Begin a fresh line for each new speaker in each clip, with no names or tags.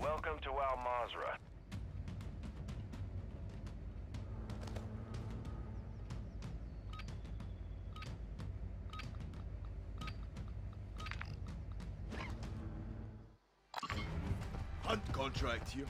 Welcome to Al Mazrah.
Hunt contract here.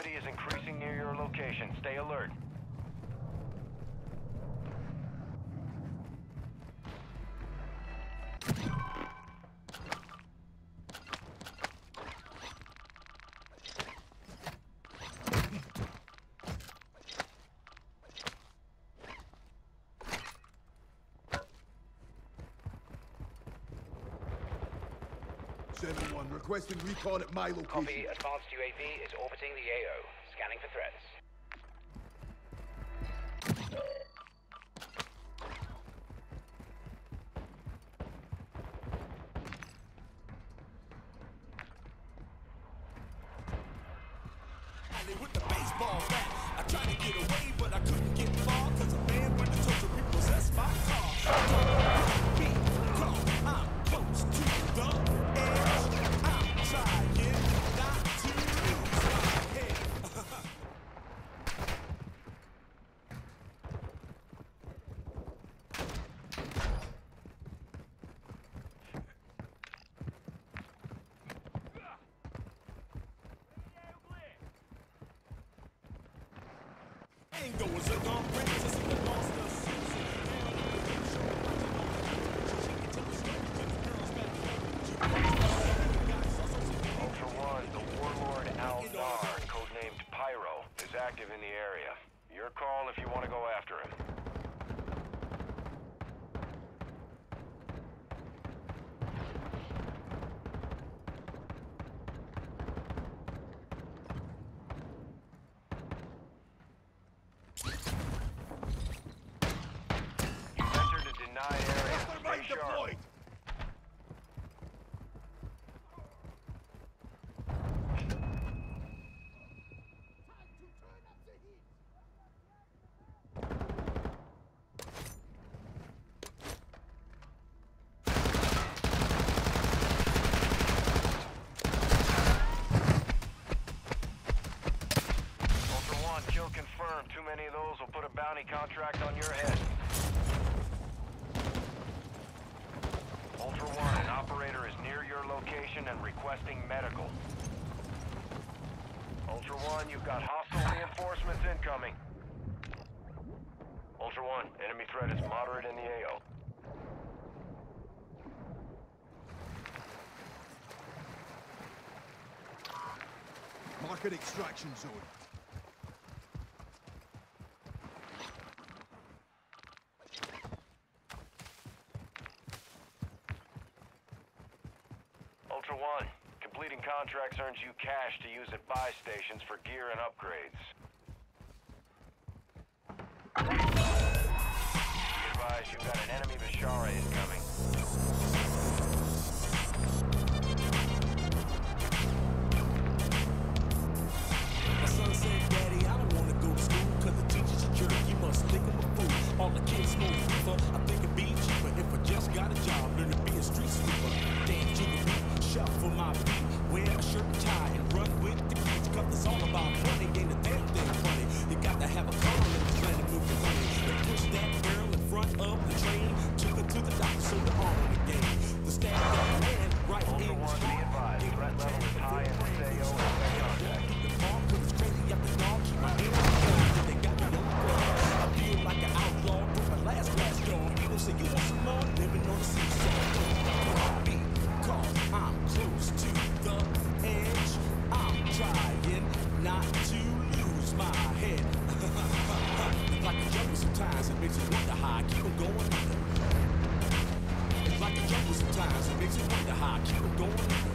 Activity is increasing near your location. Stay alert.
Seven requesting recon at my location.
Copy. Advanced UAV is orbiting the AO. Scanning for threats.
with the baseball bat. I tried to get away, but I couldn't get far. Cause a man with a total repossessed my car.
Active in the area. Your call if you want to go after him. You entered a denied area. Stay sharp. Ultra One, kill confirmed. Too many of those will put a bounty contract on your head. Ultra One, an operator is near your location and requesting medical. Ultra One, you've got hostile reinforcements incoming. Ultra One, enemy threat is moderate in the AO.
Mark an extraction zone.
Ultra One, completing contracts earns you cash to use at buy stations for gear and upgrades. Be advised, you've got an enemy Bashara incoming.
My son said, Daddy, I don't wanna go to school Cause the teacher's a jerk, you must think I'm a fool All the kids smoke reefer, I think it'd be cheaper If I just got a job, learn to be a street sweeper to the beat, shuffle my feet. Wear a shirt and tie and run with the kids Cause it's all about money, ain't a damn thing funny. You got to have a makes you wonder how I keep 'em going under. It's like a jungle sometimes, it makes you wonder how I keep 'em going under.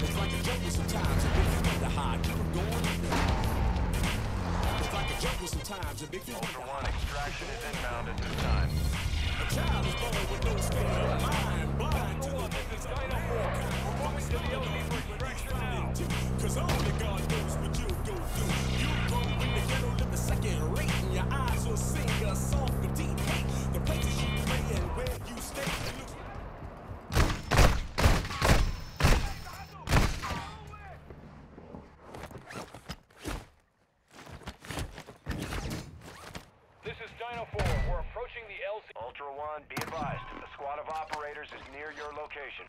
It's like a jungle sometimes, it makes you wonder how I keep 'em going under. It's like a jungle sometimes, it makes
Ultra
wonder how I
extraction is inbound at this time.
a child is born with no state of mind, blind to the
Dino 4. We're moving to the LZ for extraction now.
Cause only God knows what you'll go through. You
4. We're approaching the LZ.
Ultra One, be advised. A squad of operators is near your location.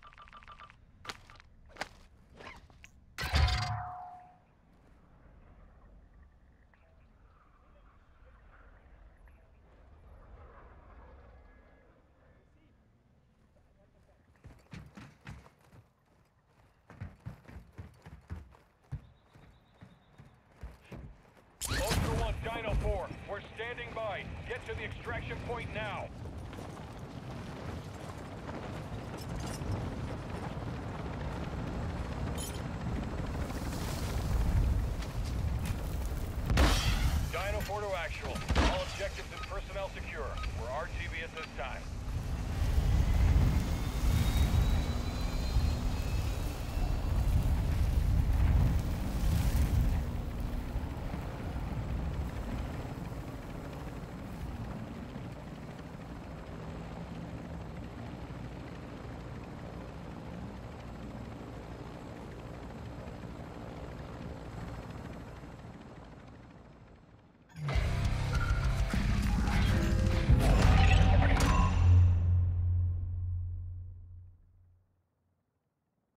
Ultra One, Dino 4. We're standing by. Get to the extraction point now. Dino 4 to actual. All objectives and personnel secure. We're RTB at this time.